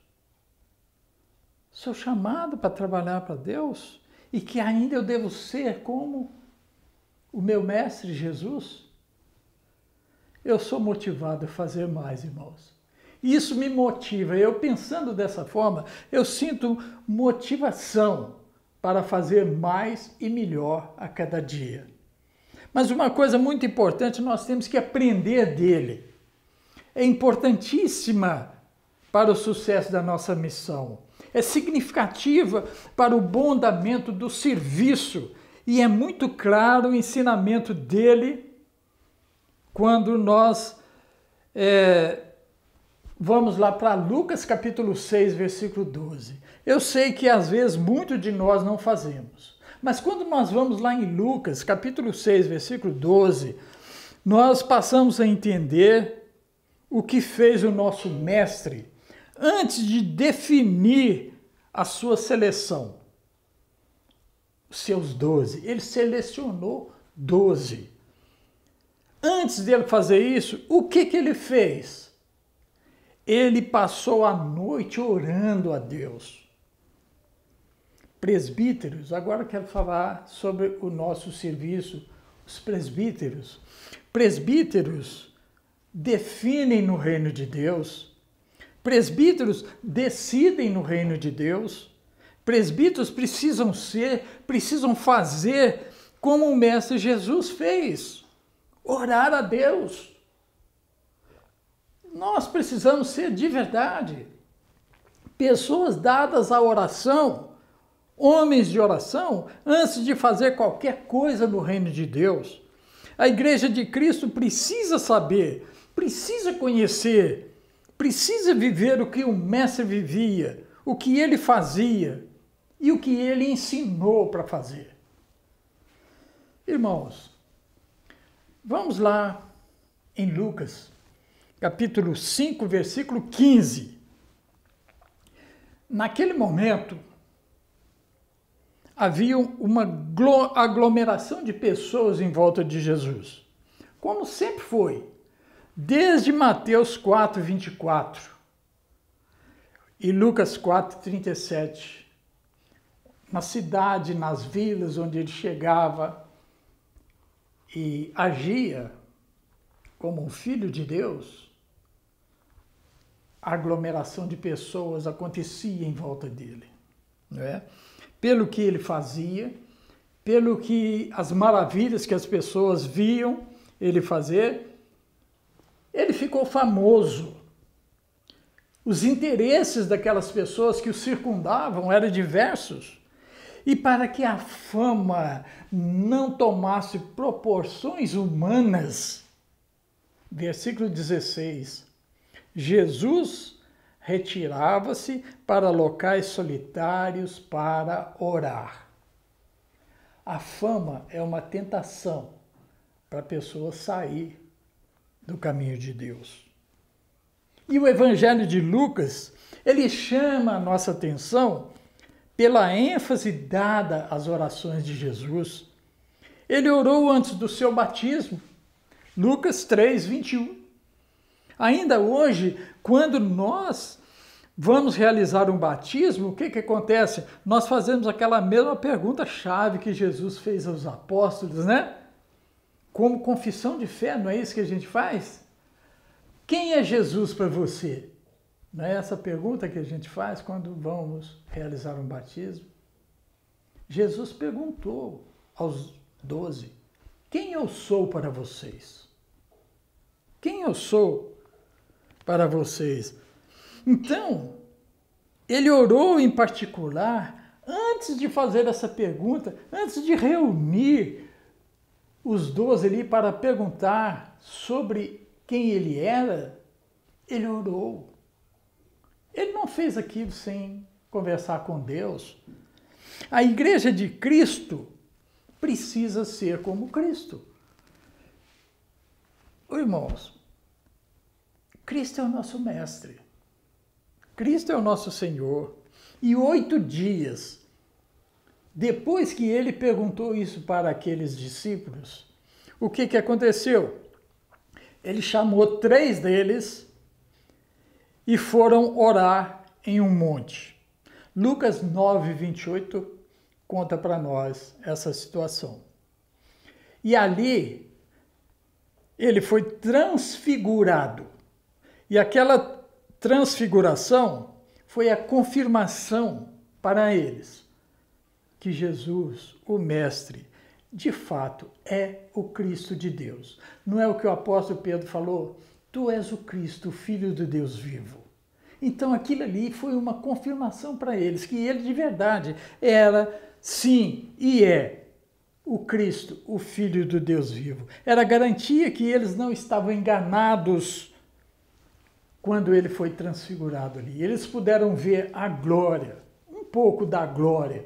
Sou chamado para trabalhar para Deus e que ainda eu devo ser como o meu mestre Jesus. Eu sou motivado a fazer mais, irmãos. Isso me motiva. Eu pensando dessa forma, eu sinto motivação para fazer mais e melhor a cada dia. Mas uma coisa muito importante, nós temos que aprender dele é importantíssima para o sucesso da nossa missão. É significativa para o bom andamento do serviço e é muito claro o ensinamento dele quando nós é, vamos lá para Lucas capítulo 6, versículo 12. Eu sei que às vezes muito de nós não fazemos, mas quando nós vamos lá em Lucas capítulo 6, versículo 12, nós passamos a entender o que fez o nosso mestre antes de definir a sua seleção. Seus doze. Ele selecionou doze. Antes dele fazer isso, o que, que ele fez? Ele passou a noite orando a Deus. Presbíteros, agora quero falar sobre o nosso serviço, os presbíteros. Presbíteros definem no reino de Deus. Presbíteros decidem no reino de Deus. Presbíteros precisam ser, precisam fazer como o Mestre Jesus fez: orar a Deus. Nós precisamos ser de verdade pessoas dadas à oração, homens de oração, antes de fazer qualquer coisa no reino de Deus. A igreja de Cristo precisa saber, precisa conhecer, precisa viver o que o Mestre vivia, o que ele fazia e o que ele ensinou para fazer. Irmãos, vamos lá em Lucas, capítulo 5, versículo 15. Naquele momento, havia uma aglomeração de pessoas em volta de Jesus, como sempre foi, desde Mateus 4, 24 e Lucas 4, 37. Na cidade, nas vilas onde ele chegava e agia como um filho de Deus, aglomeração de pessoas acontecia em volta dele, não é? Pelo que ele fazia, pelo que as maravilhas que as pessoas viam ele fazer, ele ficou famoso. Os interesses daquelas pessoas que o circundavam eram diversos. E para que a fama não tomasse proporções humanas, versículo 16, Jesus retirava-se para locais solitários para orar. A fama é uma tentação para a pessoa sair do caminho de Deus. E o Evangelho de Lucas, ele chama a nossa atenção pela ênfase dada às orações de Jesus. Ele orou antes do seu batismo. Lucas 3, 21. Ainda hoje, quando nós vamos realizar um batismo, o que, que acontece? Nós fazemos aquela mesma pergunta-chave que Jesus fez aos apóstolos, né? Como confissão de fé, não é isso que a gente faz? Quem é Jesus para você? Não é essa pergunta que a gente faz quando vamos realizar um batismo? Jesus perguntou aos doze: Quem eu sou para vocês? Quem eu sou para vocês. Então, ele orou em particular, antes de fazer essa pergunta, antes de reunir os doze ali para perguntar sobre quem ele era, ele orou. Ele não fez aquilo sem conversar com Deus. A igreja de Cristo precisa ser como Cristo. Irmãos, Cristo é o nosso mestre. Cristo é o nosso Senhor. E oito dias depois que ele perguntou isso para aqueles discípulos, o que, que aconteceu? Ele chamou três deles e foram orar em um monte. Lucas 9, 28 conta para nós essa situação. E ali ele foi transfigurado e aquela transfiguração foi a confirmação para eles que Jesus, o Mestre, de fato é o Cristo de Deus. Não é o que o apóstolo Pedro falou? Tu és o Cristo, filho de Deus vivo. Então aquilo ali foi uma confirmação para eles que ele de verdade era, sim, e é o Cristo, o Filho do Deus vivo. Era garantia que eles não estavam enganados quando ele foi transfigurado ali. Eles puderam ver a glória, um pouco da glória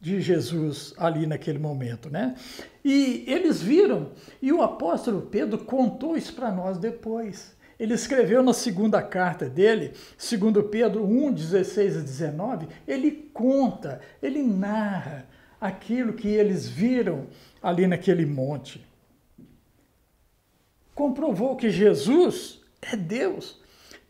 de Jesus ali naquele momento, né? E eles viram, e o apóstolo Pedro contou isso para nós depois. Ele escreveu na segunda carta dele, segundo Pedro 1, 16 a 19, ele conta, ele narra aquilo que eles viram ali naquele monte. Comprovou que Jesus é Deus.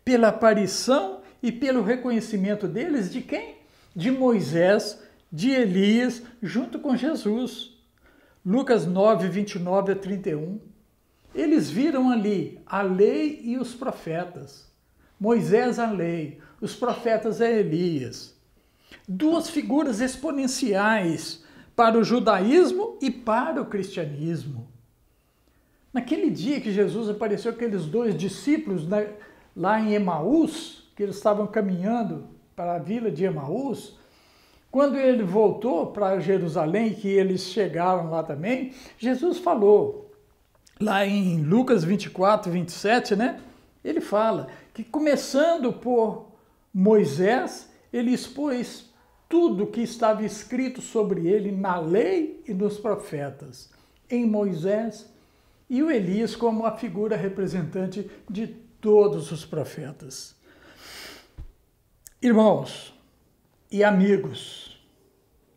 Pela aparição e pelo reconhecimento deles de quem? De Moisés, de Elias, junto com Jesus. Lucas 9, 29 a 31. Eles viram ali a lei e os profetas. Moisés a lei, os profetas é Elias. Duas figuras exponenciais para o judaísmo e para o cristianismo. Naquele dia que Jesus apareceu aqueles dois discípulos né, lá em Emaús, que eles estavam caminhando para a vila de Emaús, quando ele voltou para Jerusalém, que eles chegaram lá também, Jesus falou, lá em Lucas 24, 27, né? Ele fala que começando por Moisés, ele expôs tudo que estava escrito sobre ele na lei e nos profetas, em Moisés e o Elias como a figura representante de todos os profetas. Irmãos e amigos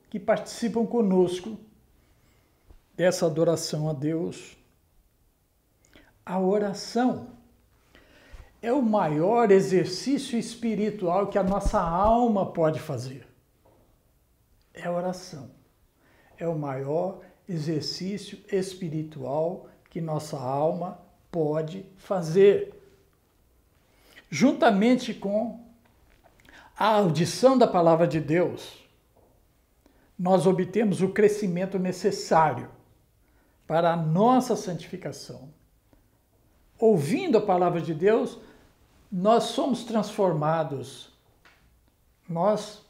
que participam conosco dessa adoração a Deus, a oração é o maior exercício espiritual que a nossa alma pode fazer. É a oração. É o maior exercício espiritual que nossa alma pode fazer. Juntamente com a audição da palavra de Deus, nós obtemos o crescimento necessário para a nossa santificação. Ouvindo a palavra de Deus, nós somos transformados, nós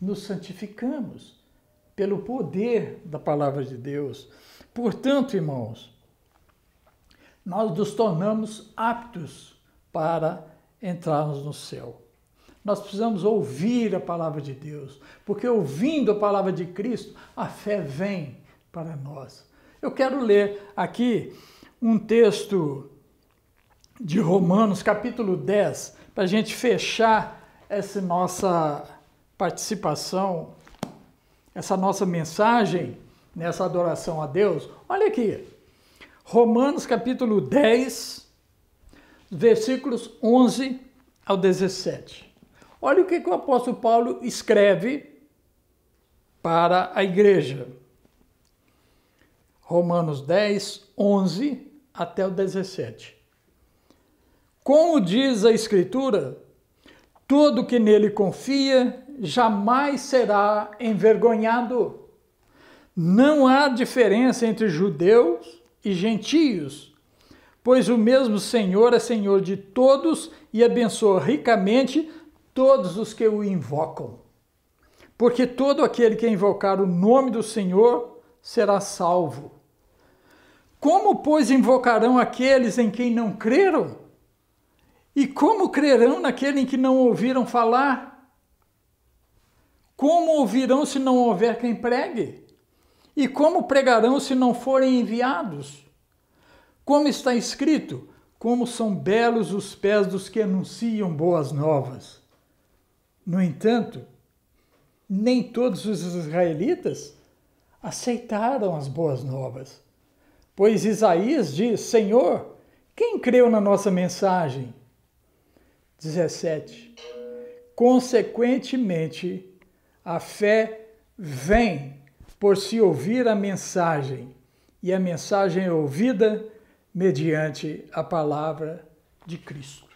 nos santificamos pelo poder da palavra de Deus. Portanto, irmãos, nós nos tornamos aptos para entrarmos no céu. Nós precisamos ouvir a palavra de Deus, porque ouvindo a palavra de Cristo, a fé vem para nós. Eu quero ler aqui um texto de Romanos, capítulo 10, para a gente fechar essa nossa participação, essa nossa mensagem nessa adoração a Deus. Olha aqui, Romanos, capítulo 10, versículos 11 ao 17. Olha o que, que o apóstolo Paulo escreve para a igreja. Romanos 10, 11 até o 17. Como diz a Escritura, todo que nele confia jamais será envergonhado. Não há diferença entre judeus e gentios, pois o mesmo Senhor é Senhor de todos e abençoa ricamente todos os que o invocam. Porque todo aquele que invocar o nome do Senhor será salvo. Como, pois, invocarão aqueles em quem não creram? E como crerão naquele em que não ouviram falar? Como ouvirão se não houver quem pregue? E como pregarão se não forem enviados? Como está escrito, como são belos os pés dos que anunciam boas novas. No entanto, nem todos os israelitas aceitaram as boas novas. Pois Isaías diz: Senhor, quem creu na nossa mensagem? 17. Consequentemente, a fé vem por se ouvir a mensagem, e a mensagem é ouvida mediante a palavra de Cristo.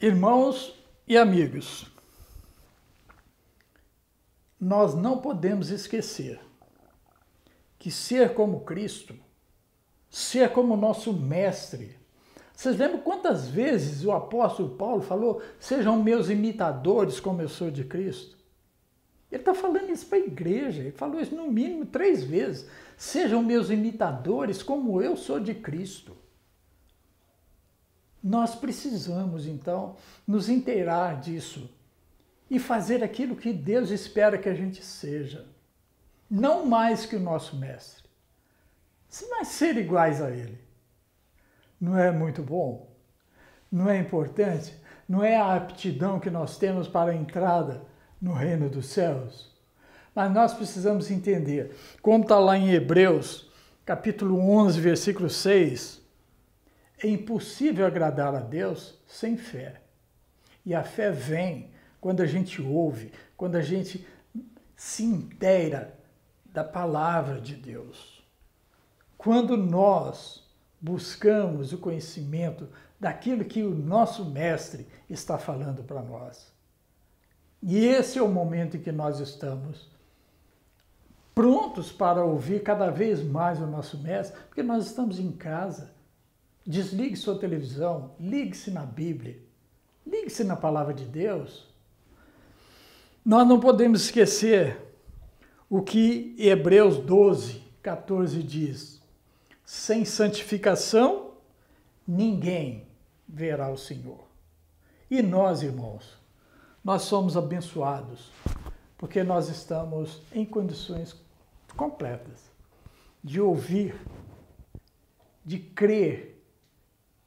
Irmãos e amigos, nós não podemos esquecer que ser como Cristo, ser como nosso Mestre, vocês lembram quantas vezes o apóstolo Paulo falou: sejam meus imitadores como eu sou de Cristo? Ele está falando isso para a igreja, ele falou isso no mínimo três vezes. Sejam meus imitadores como eu sou de Cristo. Nós precisamos, então, nos inteirar disso e fazer aquilo que Deus espera que a gente seja. Não mais que o nosso mestre, mas ser iguais a ele. Não é muito bom? Não é importante? Não é a aptidão que nós temos para a entrada no reino dos céus? Mas nós precisamos entender, como está lá em Hebreus, capítulo 11, versículo 6, é impossível agradar a Deus sem fé. E a fé vem quando a gente ouve, quando a gente se inteira da palavra de Deus. Quando nós buscamos o conhecimento daquilo que o nosso Mestre está falando para nós. E esse é o momento em que nós estamos prontos para ouvir cada vez mais o nosso Mestre, porque nós estamos em casa. Desligue sua televisão, ligue-se na Bíblia, ligue-se na Palavra de Deus. Nós não podemos esquecer o que Hebreus 12, 14 diz: sem santificação, ninguém verá o Senhor. E nós, irmãos, nós somos abençoados, porque nós estamos em condições completas de ouvir, de crer,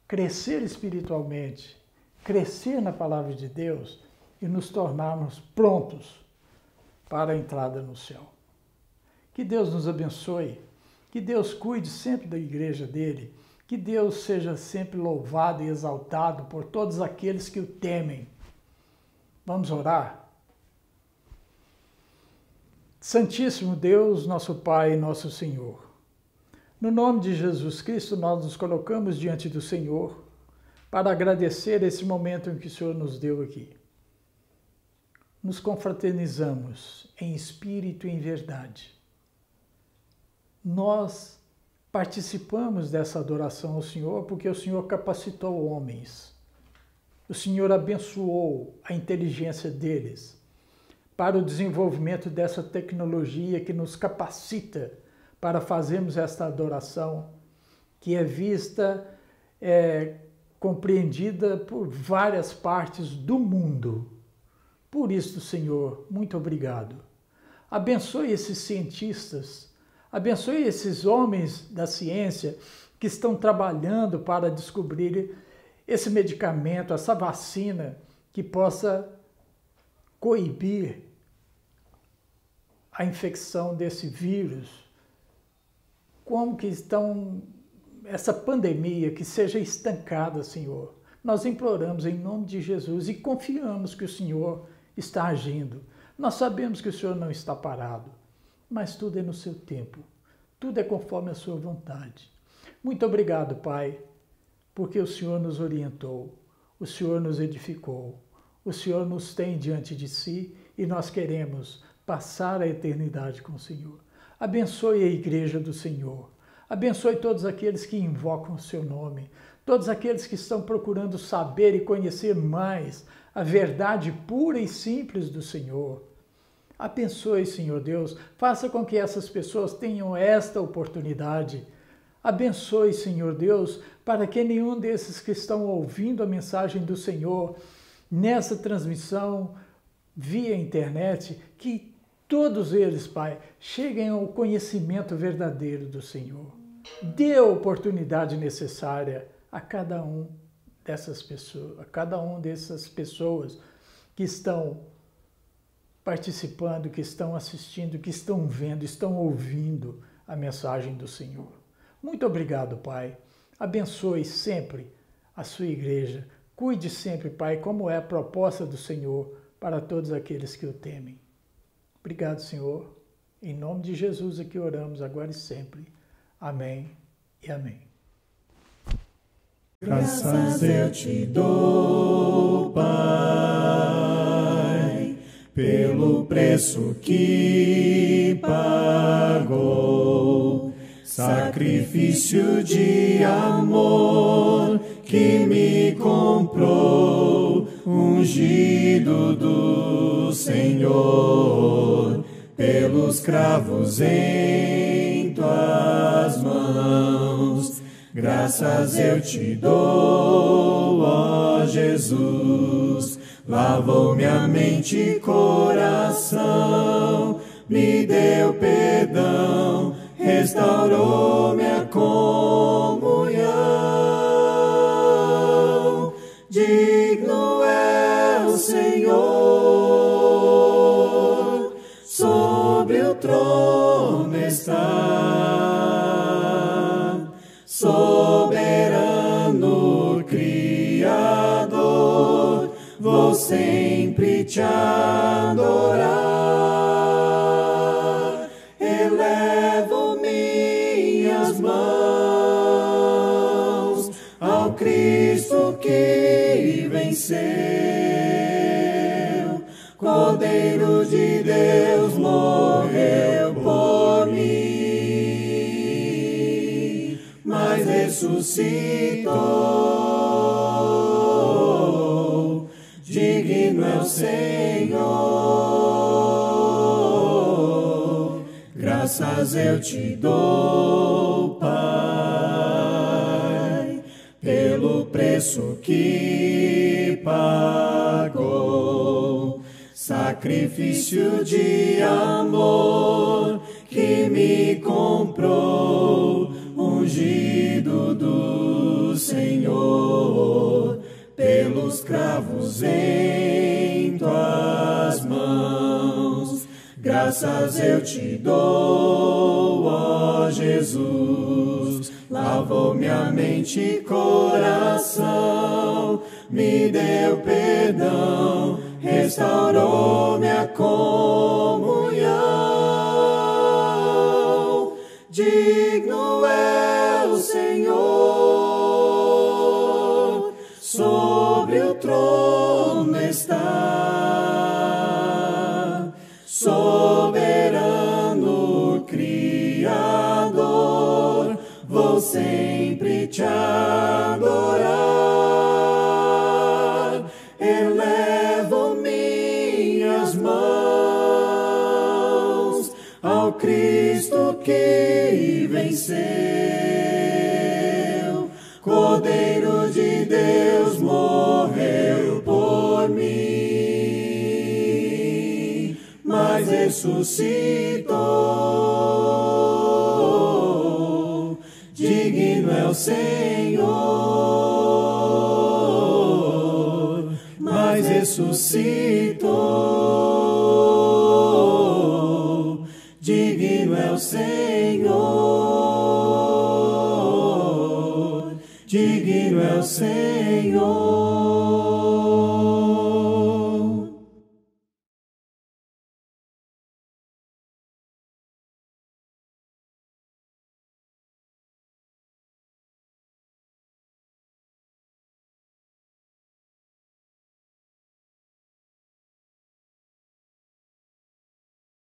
crescer espiritualmente, crescer na palavra de Deus e nos tornarmos prontos para a entrada no céu. Que Deus nos abençoe, que Deus cuide sempre da igreja dele, que Deus seja sempre louvado e exaltado por todos aqueles que o temem. Vamos orar? Santíssimo Deus, nosso Pai e nosso Senhor, no nome de Jesus Cristo, nós nos colocamos diante do Senhor para agradecer esse momento em que o Senhor nos deu aqui nos confraternizamos em espírito e em verdade. Nós participamos dessa adoração ao Senhor porque o Senhor capacitou homens. O Senhor abençoou a inteligência deles para o desenvolvimento dessa tecnologia que nos capacita para fazermos esta adoração que é vista, é, compreendida por várias partes do mundo por isso, Senhor, muito obrigado. Abençoe esses cientistas, abençoe esses homens da ciência que estão trabalhando para descobrir esse medicamento, essa vacina que possa coibir a infecção desse vírus. Como que estão essa pandemia que seja estancada, Senhor. Nós imploramos em nome de Jesus e confiamos que o Senhor está agindo. Nós sabemos que o Senhor não está parado, mas tudo é no seu tempo, tudo é conforme a sua vontade. Muito obrigado, Pai, porque o Senhor nos orientou, o Senhor nos edificou, o Senhor nos tem diante de si e nós queremos passar a eternidade com o Senhor. Abençoe a igreja do Senhor. Abençoe todos aqueles que invocam o seu nome, todos aqueles que estão procurando saber e conhecer mais a verdade pura e simples do Senhor. Abençoe, Senhor Deus, faça com que essas pessoas tenham esta oportunidade. Abençoe, Senhor Deus, para que nenhum desses que estão ouvindo a mensagem do Senhor nessa transmissão via internet, que todos eles, Pai, cheguem ao conhecimento verdadeiro do Senhor. Dê a oportunidade necessária a cada um dessas pessoas, a cada um dessas pessoas que estão participando, que estão assistindo, que estão vendo, estão ouvindo a mensagem do Senhor. Muito obrigado, Pai. Abençoe sempre a sua igreja. Cuide sempre, Pai, como é a proposta do Senhor para todos aqueles que o temem. Obrigado, Senhor. Em nome de Jesus é que oramos agora e sempre. Amém e amém. Graças eu te dou, Pai, pelo preço que pagou, sacrifício de amor que me comprou, ungido do Senhor, pelos cravos em tuas mãos Graças eu te dou, ó Jesus, lavou minha mente e coração, me deu perdão, restaurou minha comunhão. soberano Criador, vou sempre te adorar. Elevo minhas mãos ao Cristo que venceu, Cordeiro de Deus. ressuscitou. Digno é o Senhor, graças eu te dou, Pai, pelo preço que pagou, sacrifício de amor que me comprou. graças eu te dou, ó Jesus. Lavou minha mente com